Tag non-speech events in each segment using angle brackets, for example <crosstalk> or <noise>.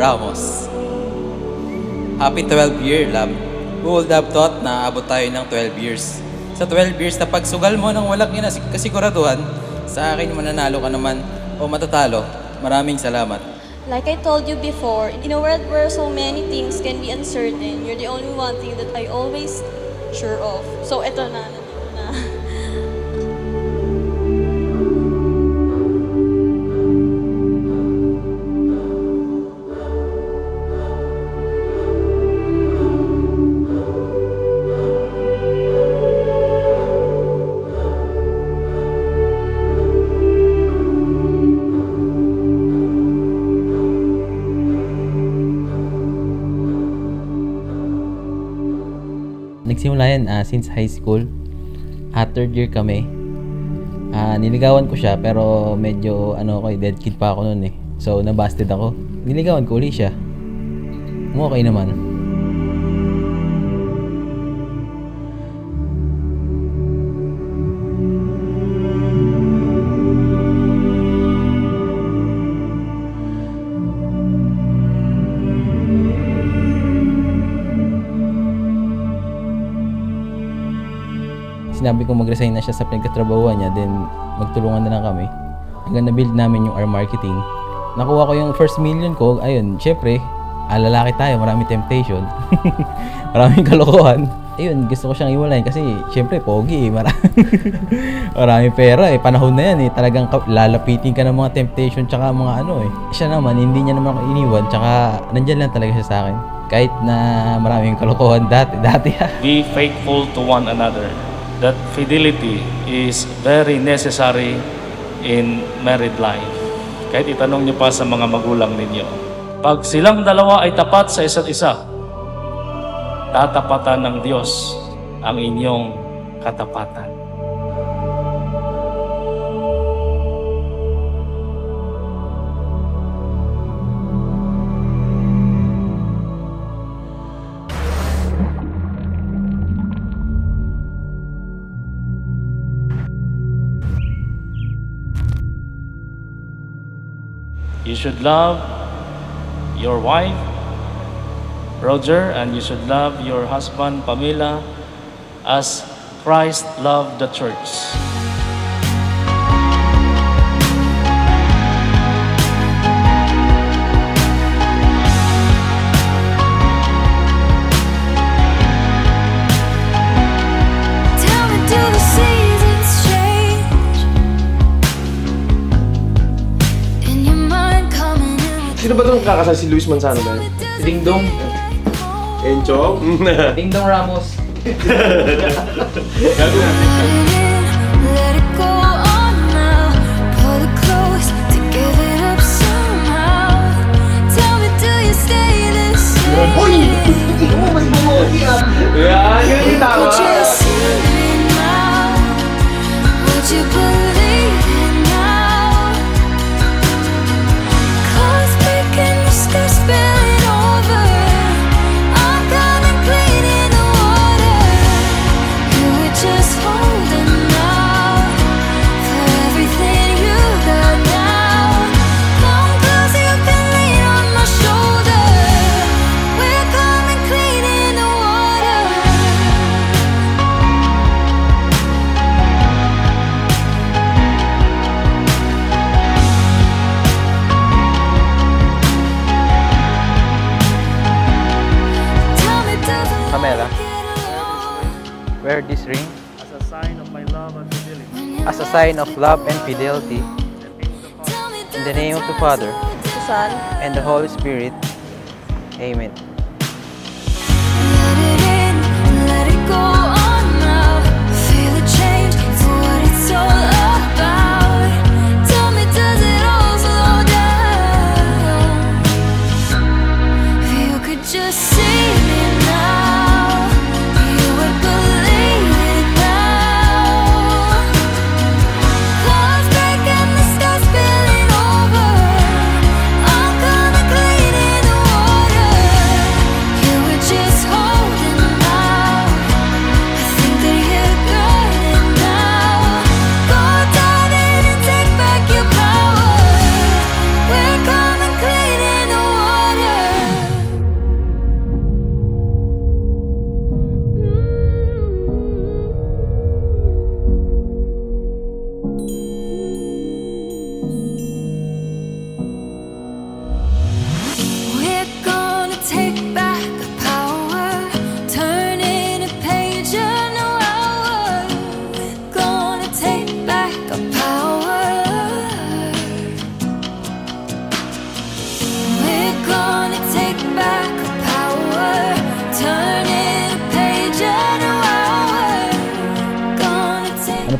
Ramos. Happy 12 year, love. Who would have thought na abot tayo ng 12 years? Sa 12 years na pagsugal mo ng walang kasiguraduhan, sa akin mananalo ka naman o matatalo. Maraming salamat. Like I told you before, in a world where so many things can be uncertain, you're the only one thing that I always sure of. So eto na, Nagsimula yan ah, since high school. At third year kami. Ah, niligawan ko siya pero medyo ano ako, eh, dead kid pa ako noon eh. So nabasted ako. Niligawan ko uli siya. Okay naman. Sinabi ko mag-resign na siya sa pinagkatrabahuan niya, then magtulungan na lang kami. Hanggang na-build namin yung our marketing. Nakuha ko yung first million ko, ayun, syempre, ah, lalaki tayo, marami temptation. <laughs> Maraming kalokohan. Ayun, gusto ko siyang iwalayin kasi syempre pogi eh, marami, <laughs> marami pera eh. Panahon na yan eh, talagang lalapitin ka ng mga temptation tsaka mga ano eh. Siya naman, hindi niya naman ako iniwan tsaka nandyan lang talaga siya sa akin. Kahit na maraming kalokohan dati, dati ha. Be faithful to one another. That fidelity is very necessary in married life. Kahit itanong niyo pa sa mga magulang ninyo. Pag silang dalawa ay tapat sa isa't isa, tatapatan ng Diyos ang inyong katapatan. You should love your wife, Roger, and you should love your husband, Pamela, as Christ loved the church. Ba itong kakasal si Luis Manzano ba yun? with Ding dong. Encho? Ding dong Ramos. <laughs> Let it <laughs> as a sign of love and fidelity. In the name of the Father, Sa Son, and the Holy Spirit. Amen.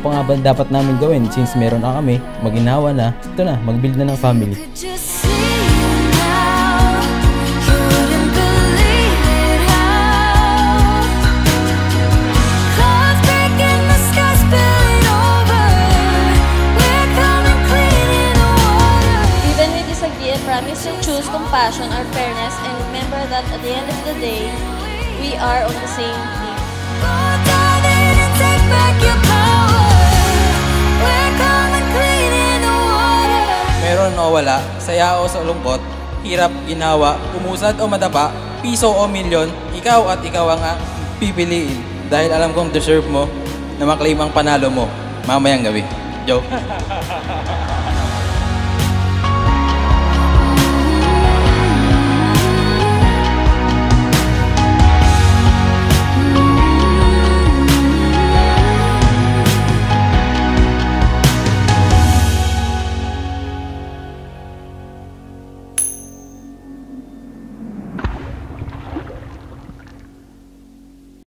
Pa nga ba dapat namin gawin? Since meron na kami, maginawa na, ito na, mag-build na ng family. Promise to choose compassion or fairness and remember that at the end of the day, we are on the same team. Meron o wala, saya o sa lungkot, hirap, ginawa, umusad o madapa, piso o milyon, ikaw at ikaw ang ah, pipiliin. Dahil alam kong deserve mo na maklaim ang panalo mo mamayang gabi. Joke. <laughs>